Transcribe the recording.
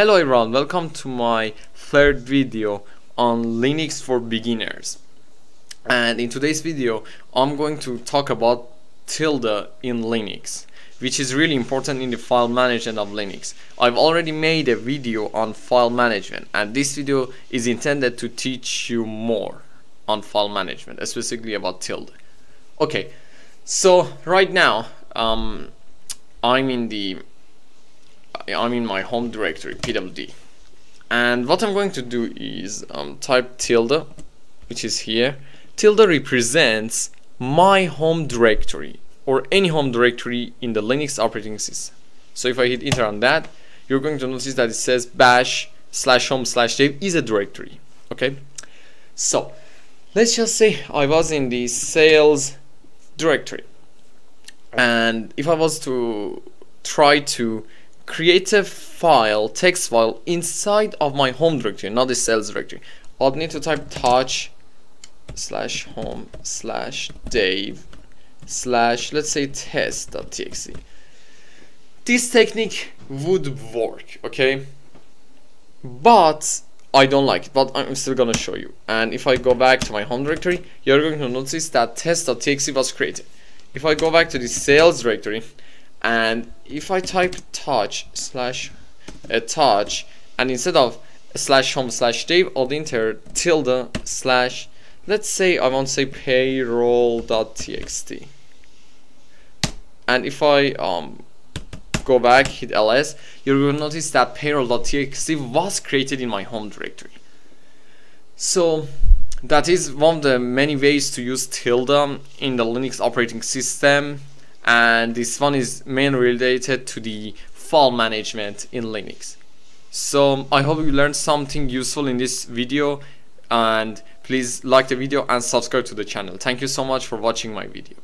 Hello everyone, welcome to my third video on Linux for beginners. And in today's video, I'm going to talk about tilde in Linux, which is really important in the file management of Linux. I've already made a video on file management, and this video is intended to teach you more on file management, specifically about tilde. Okay, so right now, um, I'm in the I'm in my home directory pwd and what I'm going to do is um, type tilde which is here. Tilde represents my home directory or any home directory in the Linux operating system. So if I hit enter on that you're going to notice that it says bash slash home slash dev is a directory okay? So let's just say I was in the sales directory. And if I was to try to create a file, text file inside of my home directory, not the sales directory. I'll need to type touch slash home slash Dave slash let's say test.txt. This technique would work, okay? But I don't like it, but I'm still gonna show you. And if I go back to my home directory, you're going to notice that test.txt was created. If I go back to the sales directory, and if I type touch slash uh, touch and instead of slash home slash Dave I'll enter tilde slash let's say I want to say payroll.txt and if I um, go back hit ls you will notice that payroll.txt was created in my home directory. So that is one of the many ways to use tilde in the Linux operating system and this one is mainly related to the file management in Linux. So um, I hope you learned something useful in this video and please like the video and subscribe to the channel. Thank you so much for watching my video.